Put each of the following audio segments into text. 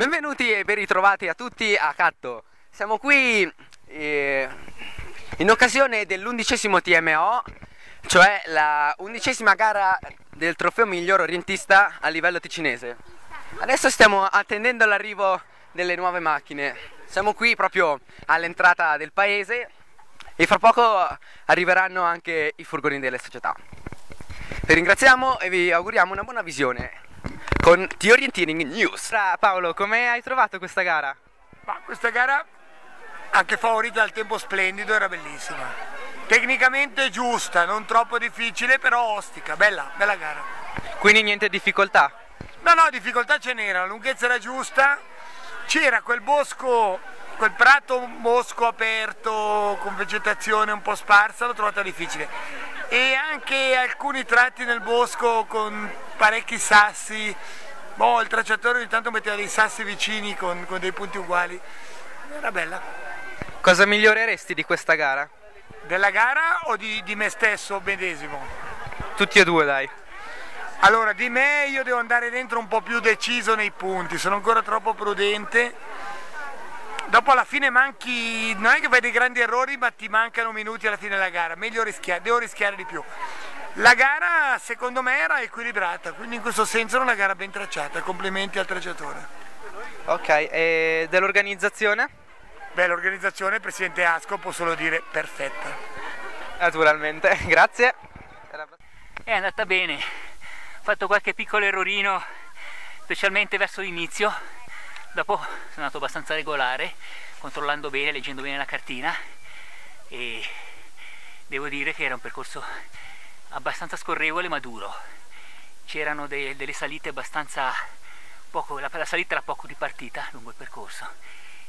Benvenuti e ben ritrovati a tutti a Catto. Siamo qui eh, in occasione dell'undicesimo TMO, cioè la undicesima gara del trofeo miglior orientista a livello ticinese. Adesso stiamo attendendo l'arrivo delle nuove macchine. Siamo qui proprio all'entrata del paese e fra poco arriveranno anche i furgoni delle società. Vi ringraziamo e vi auguriamo una buona visione con The Orienteering News. Paolo, come hai trovato questa gara? Ma questa gara, anche favorita dal tempo splendido, era bellissima. Tecnicamente giusta, non troppo difficile, però ostica, bella, bella gara. Quindi niente difficoltà? No, no, difficoltà ce n'era, la lunghezza era giusta, c'era quel bosco, quel prato bosco aperto con vegetazione un po' sparsa, l'ho trovata difficile e anche alcuni tratti nel bosco con parecchi sassi. Boh, il tracciatore ogni tanto metteva dei sassi vicini con, con dei punti uguali. Era bella. Cosa miglioreresti di questa gara? Della gara o di, di me stesso medesimo? Tutti e due, dai. Allora, di me io devo andare dentro un po' più deciso nei punti, sono ancora troppo prudente dopo alla fine manchi, non è che fai dei grandi errori ma ti mancano minuti alla fine della gara, meglio rischiare, devo rischiare di più. La gara secondo me era equilibrata, quindi in questo senso era una gara ben tracciata, complimenti al tracciatore. Ok, e dell'organizzazione? Beh, l'organizzazione, Presidente Asco, può solo dire perfetta. Naturalmente, grazie. È andata bene, ho fatto qualche piccolo errorino, specialmente verso l'inizio, dopo sono andato abbastanza regolare controllando bene, leggendo bene la cartina e devo dire che era un percorso abbastanza scorrevole ma duro c'erano de delle salite abbastanza poco, la, la salita era poco ripartita lungo il percorso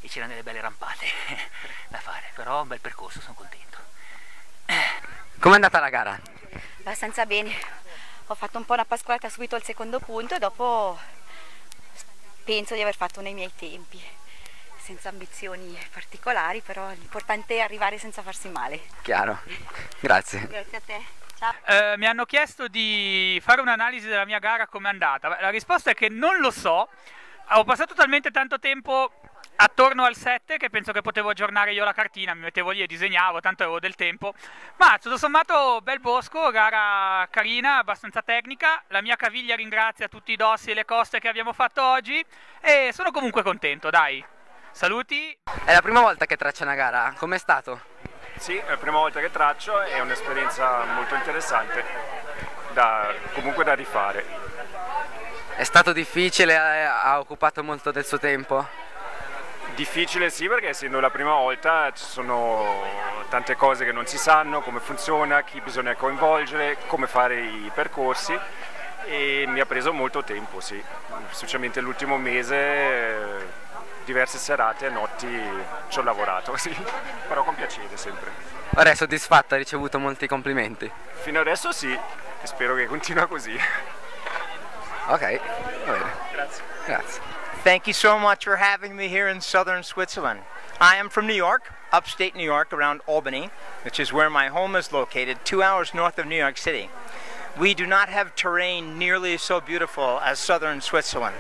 e c'erano delle belle rampate da fare però un bel percorso, sono contento Com'è andata la gara? Abbastanza bene ho fatto un po' una pascolata subito al secondo punto e dopo penso di aver fatto nei miei tempi, senza ambizioni particolari, però l'importante è arrivare senza farsi male. Chiaro, grazie. Grazie a te. Eh, mi hanno chiesto di fare un'analisi della mia gara come è andata. La risposta è che non lo so. Ho passato talmente tanto tempo attorno al 7 che penso che potevo aggiornare io la cartina, mi mettevo lì e disegnavo, tanto avevo del tempo. Ma tutto sommato bel bosco, gara carina, abbastanza tecnica. La mia caviglia ringrazia tutti i dossi e le coste che abbiamo fatto oggi e sono comunque contento, dai. Saluti. È la prima volta che traccia una gara, com'è stato? Sì, è la prima volta che traccio, è un'esperienza molto interessante, da, comunque da rifare. È stato difficile, ha occupato molto del suo tempo? Difficile sì perché essendo la prima volta ci sono tante cose che non si sanno, come funziona, chi bisogna coinvolgere, come fare i percorsi e mi ha preso molto tempo, sì, specialmente l'ultimo mese, diverse serate e notti ci ho lavorato, sì, però con piacere sempre. Ora è soddisfatto, ha ricevuto molti complimenti? Fino adesso sì, e spero che continua così. Ok, va bene. Grazie. Grazie. Thank you so much for having me here in southern Switzerland. I am from New York, upstate New York, around Albany, which is where my home is located, two hours north of New York City. We do not have terrain nearly so beautiful as southern Switzerland.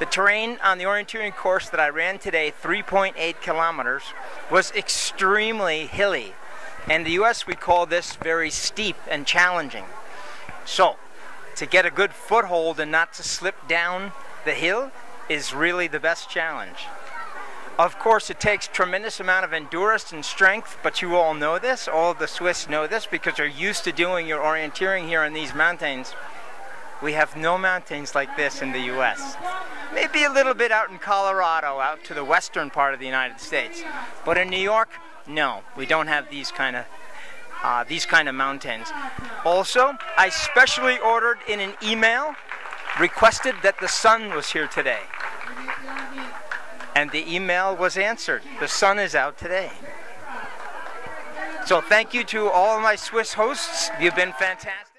The terrain on the orienteering course that I ran today, 3.8 kilometers, was extremely hilly. In the US, we call this very steep and challenging. So, to get a good foothold and not to slip down the hill, is really the best challenge. Of course, it takes tremendous amount of endurance and strength, but you all know this. All the Swiss know this because you're used to doing your orienteering here in these mountains. We have no mountains like this in the U.S. Maybe a little bit out in Colorado, out to the western part of the United States. But in New York, no, we don't have these kind of uh, these kind of mountains. Also, I specially ordered in an email requested that the sun was here today. And the email was answered. The sun is out today. So thank you to all my Swiss hosts. You've been fantastic.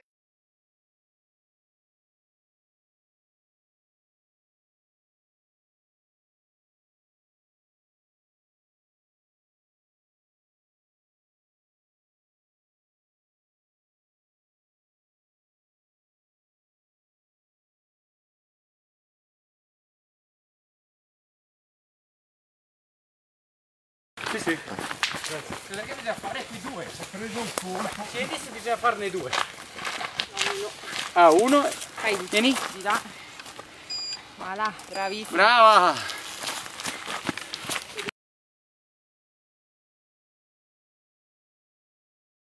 Sì, sì. Perché bisogna fare qui due? Ho preso un colpo. Chiedi se bisogna farne due. Ah, uno. Vieni. di là. Voilà, bravissimo. Brava!